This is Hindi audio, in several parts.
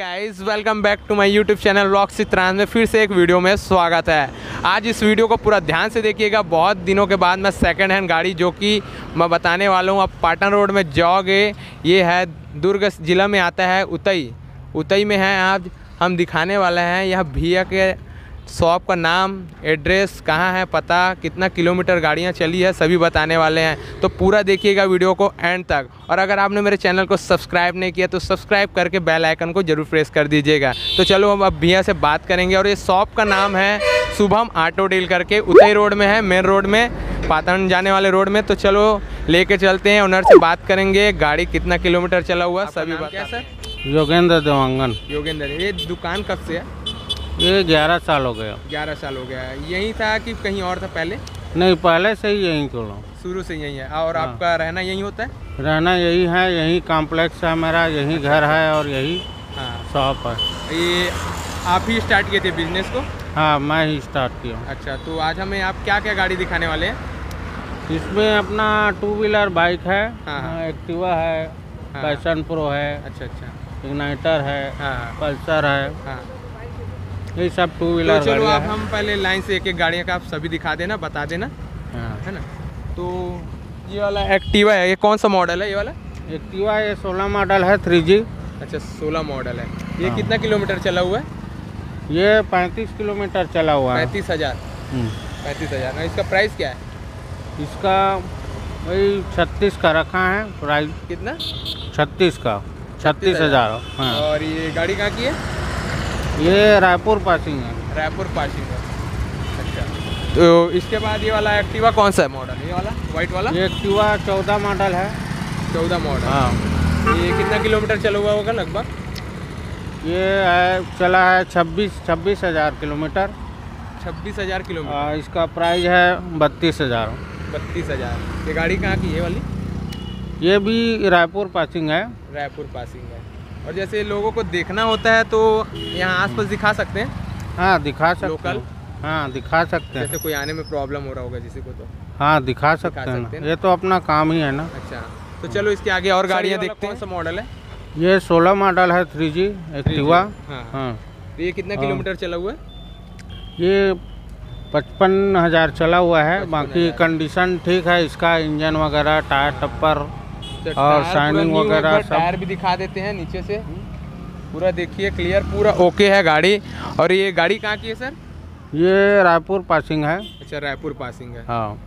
Guys welcome back to my YouTube channel rock Chitrant में फिर से एक वीडियो में स्वागत है। आज इस वीडियो को पूरा ध्यान से देखिएगा। बहुत दिनों के बाद मैं सेकंड हैंड गाड़ी जो कि मैं बताने वाला हूँ आप पाटन रोड में जाओगे, ये है दुर्ग जिला में आता है, उतई। उतई में है आज, हम दिखाने वाले हैं। यह भैया के शॉप का नाम एड्रेस कहाँ है पता कितना किलोमीटर गाड़ियाँ चली है सभी बताने वाले हैं। तो पूरा देखिएगा वीडियो को एंड तक। और अगर आपने मेरे चैनल को सब्सक्राइब नहीं किया तो सब्सक्राइब करके बेल आइकन को ज़रूर प्रेस कर दीजिएगा। तो चलो हम अब भैया से बात करेंगे। और ये शॉप का नाम है शुभम ऑटो डील करके उतई रोड में है मेन रोड में पातन जाने वाले रोड में। तो चलो लेके चलते हैं ओनर से बात करेंगे गाड़ी कितना किलोमीटर चला हुआ सभी बता योगेंद्र देवांगन। योगेंद्र ये दुकान कब से है? ये ग्यारह साल हो गया। ग्यारह साल हो गया। है यही था कि कहीं और था पहले? नहीं पहले से ही यहीं खोला शुरू से यही है। और हाँ। आपका रहना यही होता है? रहना यही है यही कॉम्प्लेक्स है मेरा यही घर है और यही हाँ। शॉप है। ये आप ही स्टार्ट किए थे बिज़नेस को? हाँ मैं ही स्टार्ट किया। हूँ अच्छा तो आज हमें आप क्या क्या गाड़ी दिखाने वाले हैं? इसमें अपना टू व्हीलर बाइक है हाँ, हाँ। एक्टिवा है हाँ। पैशन प्रो है अच्छा अच्छा। इग्नाइटर है हाँ हाँ। पल्सर है। हाँ। ये सब टू व्हीलर तो चलो आप हम पहले लाइन से एक एक गाड़ियाँ का आप सभी दिखा देना बता देना हाँ। है ना? तो ये वाला एक्टिवा है ये कौन सा मॉडल है ये वाला? एक्टिवा ये सोलह मॉडल है थ्री जी अच्छा सोलह मॉडल है। ये हाँ। कितना किलोमीटर चला हुआ है? ये पैंतीस किलोमीटर चला हुआ है। पैंतीस हज़ार। हम्म। पैंतीस हज़ार। इसका प्राइस क्या है? इसका वही छत्तीस का रखा है प्राइस कितना? छत्तीस का। छत्तीस हज़ार हाँ। और ये गाड़ी कहाँ की है? ये रायपुर पासिंग है। रायपुर पासिंग है। अच्छा। तो इसके बाद ये वाला एक्टिवा कौन सा है मॉडल ये वाला? वाइट वाला? ये एक्टिवा चौदह मॉडल है। चौदह मॉडल हाँ। ये कितना किलोमीटर चला हुआ होगा लगभग? ये है चला है छब्बीस छब्बीस हज़ार किलोमीटर। छब्बीस हज़ार किलोमीटर। इसका प्राइस है बत्तीस हज़ार। बत्तीस हज़ार। ये गाड़ी कहाँ की है वाली? ये भी रायपुर पासिंग है। रायपुर पासिंग है। और जैसे लोगों को देखना होता है तो यहाँ आसपास दिखा सकते हैं? हाँ दिखा सकते लोकल? हैं हाँ दिखा सकते हैं। जैसे कोई आने में प्रॉब्लम हो रहा होगा किसी को तो। हाँ दिखा सकते हैं हैं। ये तो अपना काम ही है ना। अच्छा तो चलो इसके आगे और गाड़ियाँ देखते हैं। कौन सा मॉडल है? ये सोलह मॉडल है थ्री जी एक्टिवा हाँ हाँ। तो ये कितना हाँ। किलोमीटर चला हुआ है? ये पचपन हज़ार चला हुआ है। बाकी कंडीशन ठीक है इसका इंजन वगैरह टायर टप्पर तो और शाइनिंग है, वगैरह टायर भी दिखा देते हैं नीचे से। पूरा देखिए क्लियर पूरा ओके है गाड़ी। और ये गाड़ी कहाँ की है सर ये रायपुर पासिंग है। अच्छा रायपुर पासिंग है। हाँ।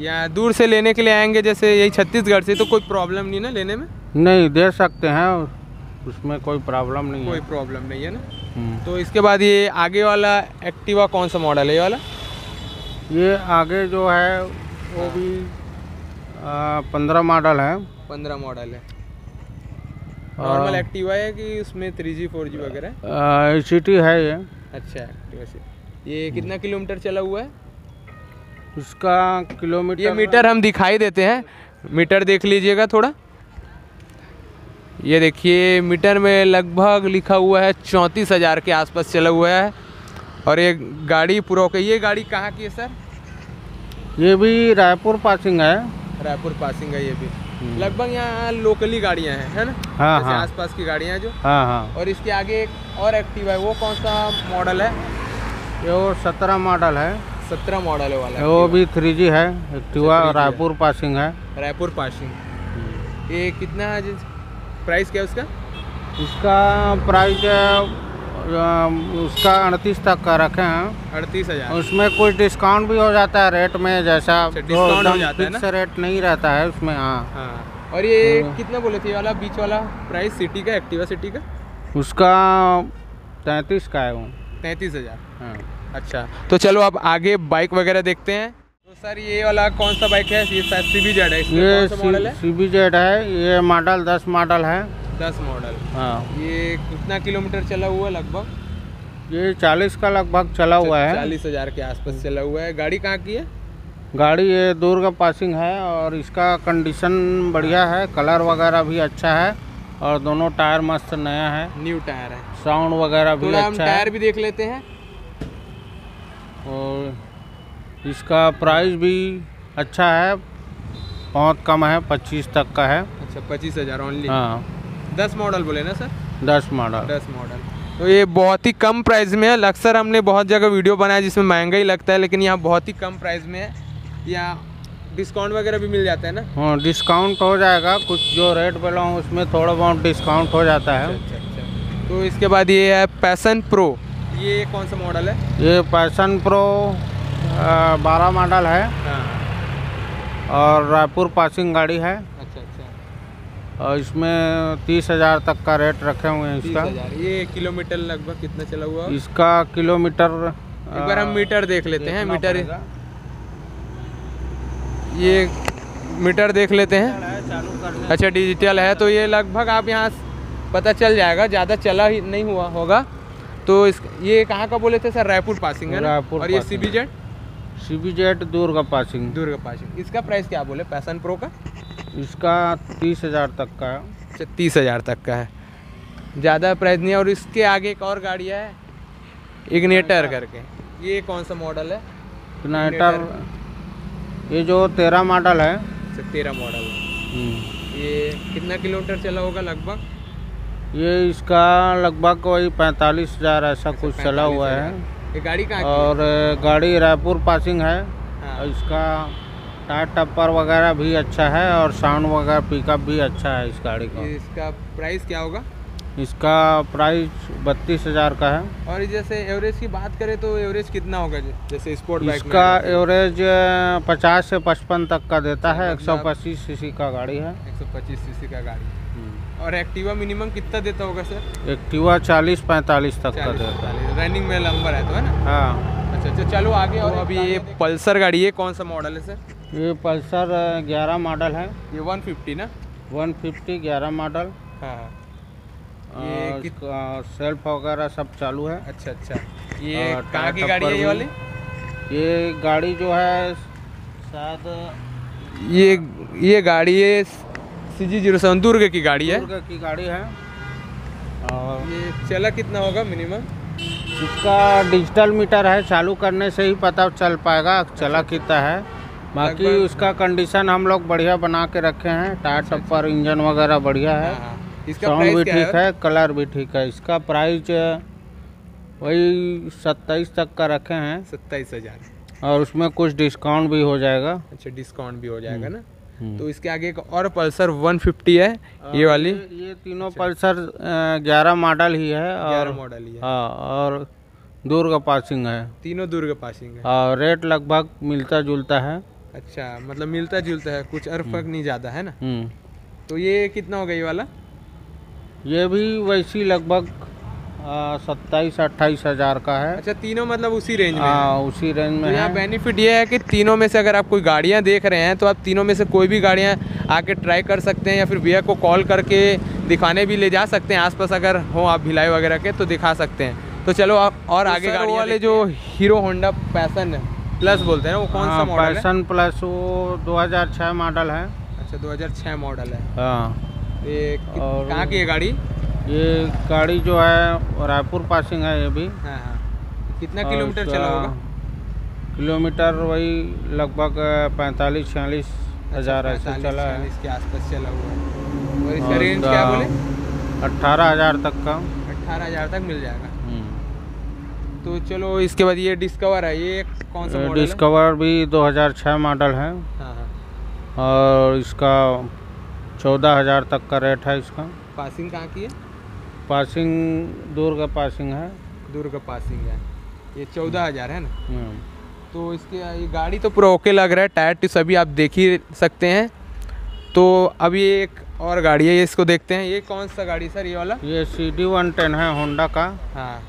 या दूर से लेने के लिए आएँगे जैसे यही छत्तीसगढ़ से तो कोई प्रॉब्लम नहीं ना लेने में? नहीं दे सकते हैं उसमें कोई प्रॉब्लम नहीं कोई प्रॉब्लम नहीं है ना? हम्म। तो इसके बाद ये आगे वाला एक्टिवा कौन सा मॉडल है? ये वाला? ये आगे जो है वो भी पंद्रह मॉडल है। पंद्रह मॉडल है। नॉर्मल एक्टिवा है कि उसमें थ्री जी फोर जी वगैरह? ए सी टी है ये। अच्छा एक्टिवा से ये कितना किलोमीटर चला हुआ है? उसका किलोमीटर ये मीटर हम दिखाई देते हैं। मीटर देख लीजिएगा थोड़ा। ये देखिए मीटर में लगभग लिखा हुआ है चौंतीस हज़ार के आसपास चला हुआ है। और ये गाड़ी पूरा ये गाड़ी कहाँ की है सर? ये भी रायपुर पासिंग है। रायपुर पासिंग है ये भी। लगभग यहाँ लोकली गाड़ियाँ हैं है ना? हाँ, हाँ। आसपास की गाड़ियाँ हैं जो। हाँ हाँ। और इसके आगे एक और एक्टिव है वो कौन सा मॉडल है? ये वो सत्रह मॉडल है। सत्रह मॉडल वाला वो। भी थ्री जी है एक्टिवा 3G रायपुर पासिंग है। रायपुर पासिंग। ये कितना है प्राइस क्या है उसका? इसका प्राइस उसका अड़तीस तक का रखे हैं। अड़तीस हज़ार। उसमें कुछ डिस्काउंट भी हो जाता है रेट में जैसा अच्छा, discount हो जाता है ना? रेट नहीं रहता है उसमें हाँ। हाँ। और ये हाँ। कितना बोले थे वाला बीच वाला प्राइस सिटी का एक्टिवा सिटी का? उसका तैंतीस का है वो। तैंतीस हज़ार। हाँ। अच्छा तो चलो अब आगे बाइक वगैरह देखते हैं। तो सर ये वाला कौन सा बाइक है? ये सी बी जेड है ये सी बी जेड है ये मॉडल दस मॉडल है। दस मॉडल। हाँ। ये कितना किलोमीटर चला हुआ है लगभग? ये चालीस का लगभग चला हुआ है। चालीस हज़ार के आसपास चला हुआ है। गाड़ी कहाँ की है? गाड़ी ये दुर्ग पासिंग है और इसका कंडीशन बढ़िया है। कलर वगैरह भी अच्छा है और दोनों टायर मस्त नया है। न्यू टायर है। साउंड वगैरह भी थोड़ा हम अच्छा टायर भी देख लेते हैं। और इसका प्राइस भी अच्छा है। बहुत कम है पच्चीस तक का है। अच्छा पच्चीस हज़ार ओनली हाँ। दस मॉडल बोले ना सर दस मॉडल दस मॉडल तो ये बहुत ही कम प्राइस में है। अक्सर हमने बहुत जगह वीडियो बनाया जिसमें महँगा ही लगता है लेकिन यहाँ बहुत ही कम प्राइस में है। यहाँ डिस्काउंट वगैरह भी मिल जाता है ना? हाँ डिस्काउंट हो जाएगा। कुछ जो रेट बोला हूँ उसमें थोड़ा बहुत डिस्काउंट हो जाता है। अच्छा अच्छा तो इसके बाद ये है पैसन प्रो ये कौन सा मॉडल है? ये पैसन प्रो बारह मॉडल है। हाँ। और रायपुर पासिंग गाड़ी है। अच्छा अच्छा और इसमें तीस हज़ार तक का रेट रखे हुए हैं इसका। ये किलोमीटर लगभग कितना चला हुआ? इसका किलोमीटर एक बार हम मीटर देख लेते हैं मीटर ये मीटर देख लेते हैं। अच्छा डिजिटल है तो ये लगभग आप यहाँ पता चल जाएगा ज़्यादा चला ही नहीं हुआ होगा। तो इस ये कहाँ का बोले थे सर? रायपुर पासिंग है रायपुर और ये। C B Z C B Z Durg passing. Durg passing. इसका प्राइस क्या बोले? पैसन प्रो का? इसका तीस हज़ार तक का है। अच्छा तीस हज़ार तक का है। ज़्यादा प्राइस नहीं है और इसके आगे एक और गाड़ी है इग्नेटर करके। ये कौन सा मॉडल है? इग्नेटर ये जो तेरह मॉडल है। अच्छा तेरह मॉडल है। हम्म, ये कितना किलोमीटर चला होगा लगभग? ये इसका लगभग वही पैंतालीस हज़ार ऐसा कुछ चला हुआ है। ये गाड़ी कहाँ और गाड़ी रायपुर पासिंग है? हाँ, इसका टायर टप्पर वगैरह भी अच्छा है और साउंड वगैरह पिकअप भी अच्छा है इस गाड़ी का। इसका प्राइस क्या होगा? इसका प्राइस बत्तीस हज़ार का है। और जैसे एवरेज की बात करें तो एवरेज कितना होगा जी? जैसे स्पोर्ट बाइक इसका एवरेज पचास से पचपन तक का देता है एक सौ मतलब- पच्चीस सीसी का गाड़ी है। एक सौ पच्चीस सी का गाड़ी। और एक्टिवा मिनिमम कितना देता होगा सर एक्टिवा चालीस पैंतालीस तक का देता है। रनिंग में नंबर है तो है ना? हाँ। अच्छा अच्छा चलो आगे और अभी ये पल्सर गाड़ी है कौन सा मॉडल है सर ये पल्सर ग्यारह मॉडल है। ये 150 ना? वन फिफ्टी ग्यारह मॉडल। हाँ हाँ। ये कित- सेल्फ वगैरह सब चालू है। अच्छा अच्छा। ये कहाँ की गाड़ी है ये वाली? ये गाड़ी जो है शायद ये ये गाड़ी है सी जी ज़ीरो सेवन दुर्ग की गाड़ी है। दुर्ग की गाड़ी है। और ये चला कितना होगा मिनिमम? इसका डिजिटल मीटर है चालू करने से ही पता चल पाएगा चला कितना है। बाकी उसका कंडीशन हम लोग बढ़िया बना के रखे हैं। टायर टप्पर इंजन वगैरह बढ़िया है। हाँ, हाँ। साउंड भी ठीक है? कलर भी ठीक है। इसका प्राइस वही सत्ताईस तक का रखे हैं। सत्ताईस हज़ार। और उसमें कुछ डिस्काउंट भी हो जाएगा। अच्छा डिस्काउंट भी हो जाएगा ना? हम्म। तो इसके आगे एक और पल्सर 150 है ये वाली। ये, तीनों पल्सर ग्यारह मॉडल ही है और मॉडल ही है। हाँ और दुर्ग पासिंग है। तीनों दुर्ग पासिंग है। और रेट लगभग मिलता जुलता है। अच्छा मतलब मिलता जुलता है कुछ और फ़र्क नहीं ज़्यादा है ना? हम्म। तो ये कितना होगा ये वाला? ये भी वैसी लगभग सत्ताईस अट्ठाईस हज़ार का है। अच्छा तीनों मतलब उसी रेंज में है। हाँ। उसी रेंज तो में यहाँ बेनिफिट ये है कि तीनों में से अगर आप कोई गाड़ियाँ देख रहे हैं तो आप तीनों में से कोई भी गाड़ियाँ आके ट्राई कर सकते हैं या फिर भैया को कॉल करके दिखाने भी ले जा सकते हैं आसपास अगर हो आप भिलाई वगैरह के तो दिखा सकते हैं। तो चलो आप और तो आगे गाड़ी वाले जो हीरो होंडा पैसन प्लस बोलते हैं ना वो कौन सा मॉडल है? पैशन प्लस वो 2006 मॉडल है। अच्छा 2006 मॉडल है। हाँ। ये कहाँ की है गाड़ी? ये गाड़ी जो है रायपुर पासिंग है ये भी। हाँ हाँ। कितना किलोमीटर चला होगा? किलोमीटर वही लगभग पैंतालीस छियालीस हज़ार ऐसे चला है। 46 के आसपास चला हुआ है। और इसका रेंज क्या बोले? अट्ठारह हज़ार तक का। अट्ठारह हज़ार तक मिल जाएगा। हम्म। तो चलो इसके बाद ये डिस्कवर है ये कौन सा ये मॉडल डिस्कवर भी 2006 मॉडल है। हाँ हाँ। और इसका चौदह हज़ार तक का रेट है इसका। पासिंग कहाँ की है? पासिंग दूर का पासिंग है। दूर का पासिंग है। ये चौदह हज़ार है ना? हम्म। तो इसके ये गाड़ी तो पूरा ओके लग रहा है टायर टू सभी आप देख ही सकते हैं। तो अभी एक और गाड़ी है ये इसको देखते हैं। ये कौन सा गाड़ी सर ये वाला? ये सी डी वन टेन है होंडा का। हाँ।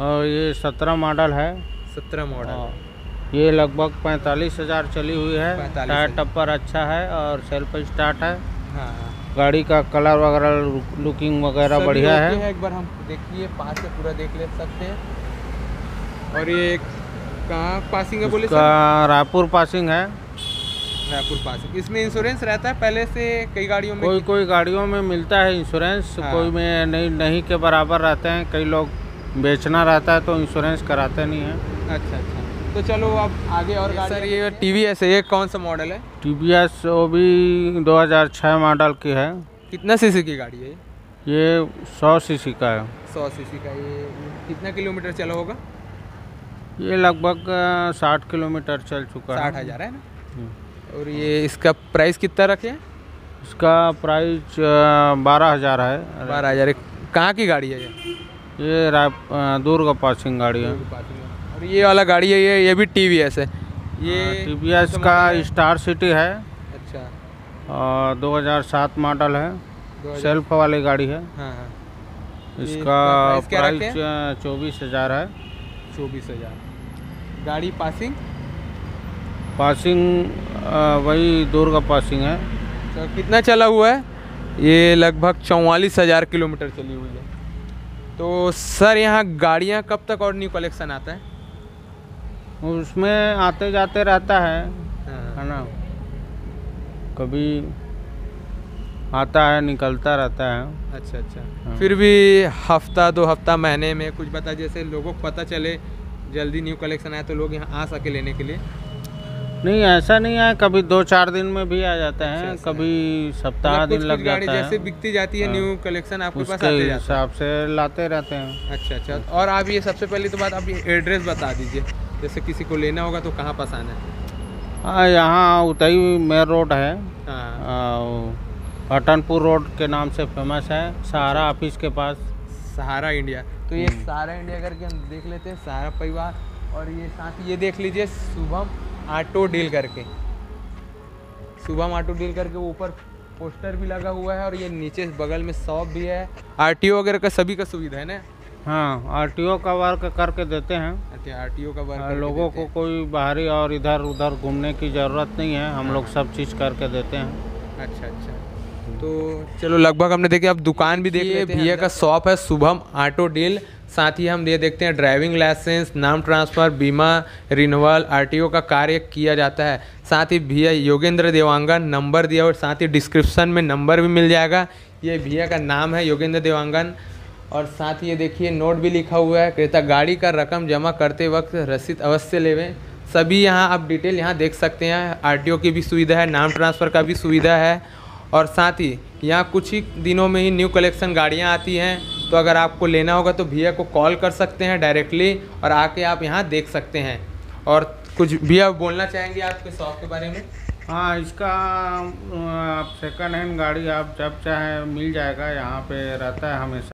और ये सत्रह मॉडल है। सत्रह मॉडल। ये लगभग पैंतालीस हज़ार चली हुई है। टायर टप्पर अच्छा है और सेल्फ स्टार्ट है। हाँ हाँ। गाड़ी का कलर वगैरह लुकिंग वगैरह बढ़िया ओके है। एक बार हम देखिए पास से पूरा देख ले सकते हैं। और ये कहाँ पासिंग है बोले रायपुर पासिंग है। रायपुर पासिंग। इसमें इंश्योरेंस रहता है पहले से कई गाड़ियों में? कोई कोई गाड़ियों में मिलता है इंश्योरेंस हाँ। कोई में नहीं नहीं के बराबर रहते हैं। कई लोग बेचना रहता है तो इंश्योरेंस कराते नहीं है। अच्छा अच्छा। तो चलो अब आगे और गाड़ी सर ये टी वी एस है ये कौन सा मॉडल है? टी वी एस वो भी 2006 मॉडल की है। कितना सीसी की गाड़ी है ये? ये सौ सीसी का है। सौ सी का ये कितना किलोमीटर चला होगा? ये लगभग साठ किलोमीटर चल चुका है। साठ हज़ार है ना? हम्म। और ये इसका प्राइस कितना रखे हैं? इसका प्राइस बारह हज़ार है। बारह हज़ार। कहाँ की गाड़ी है ये? ये दुर्ग पासिंग गाड़ी है। और ये वाला गाड़ी है ये ये भी टी वी एस है ये टी वी एस का स्टार सिटी है। अच्छा। और 2007 मॉडल है। सेल्फ वाली गाड़ी है। हाँ हाँ। इसका प्राइस चौबीस हज़ार है। चौबीस हज़ार। गाड़ी पासिंग पासिंग वही दुर्ग पासिंग है। तो कितना चला हुआ है? ये लगभग चौवालीस हज़ार किलोमीटर चली हुई है। तो सर यहाँ गाड़ियाँ कब तक और न्यू कलेक्शन आता है? उसमें आते जाते रहता है हाँ। है ना? कभी आता है निकलता रहता है। अच्छा अच्छा। हाँ। फिर भी हफ़्ता दो हफ़्ता महीने में कुछ बता जैसे लोगों को पता चले जल्दी न्यू कलेक्शन आए तो लोग यहाँ आ सके लेने के लिए। नहीं ऐसा नहीं है कभी दो चार दिन में भी आ जाते अच्छा, हैं कभी सप्ताह मतलब दिन लग जाता जैसे बिकती जाती है हाँ। न्यू कलेक्शन आपके पास आते हैं। हिसाब से लाते रहते हैं। अच्छा अच्छा। और आप ये सबसे पहले तो बात आप ये एड्रेस बता दीजिए। जैसे किसी को लेना होगा तो कहाँ पास आना है? हाँ यहाँ उतई मेन रोड है। हाँ। पठानपुर रोड के नाम से फ़ेमस है सहारा ऑफ़िस के पास। सहारा इंडिया। तो ये हम्म। सहारा इंडिया करके हम देख लेते हैं सहारा परिवार। और ये साथ ही ये देख लीजिए शुभम। ऑटो डील करके। शुभम ऑटो डील करके ऊपर पोस्टर भी लगा हुआ है और ये नीचे बगल में शॉप भी है। आरटीओ वगैरह का सभी का सुविधा है ना? हाँ आरटीओ का वर्क करके देते हैं। अच्छा आरटीओ का वर्क हाँ, लोगों को कोई बाहरी और इधर उधर घूमने की ज़रूरत नहीं है हम लोग सब चीज़ करके देते हैं। अच्छा अच्छा। तो चलो लगभग हमने देखे अब दुकान भी देख लेते हैं भैया का शॉप है शुभम ऑटो डील। साथ ही हम ये देखते हैं ड्राइविंग लाइसेंस नाम ट्रांसफ़र बीमा रिन्यूअल आरटीओ का कार्य किया जाता है। साथ ही भैया योगेंद्र देवांगन नंबर दिया और साथ ही डिस्क्रिप्शन में नंबर भी मिल जाएगा। ये भैया का नाम है योगेंद्र देवांगन। और साथ ही ये देखिए नोट भी लिखा हुआ है कहता गाड़ी का रकम जमा करते वक्त रसीद अवश्य लेवें। सभी यहाँ आप डिटेल यहाँ देख सकते हैं आरटीओ की भी सुविधा है नाम ट्रांसफ़र का भी सुविधा है। और साथ ही यहाँ कुछ ही दिनों में ही न्यू कलेक्शन गाड़ियाँ आती हैं। तो अगर आपको लेना होगा तो भैया को कॉल कर सकते हैं डायरेक्टली और आके आप यहाँ देख सकते हैं। और कुछ भैया बोलना चाहेंगे आपके शॉप के बारे में? हाँ इसका आप सेकंड हैंड गाड़ी आप जब चाहें मिल जाएगा, यहाँ पे रहता है हमेशा।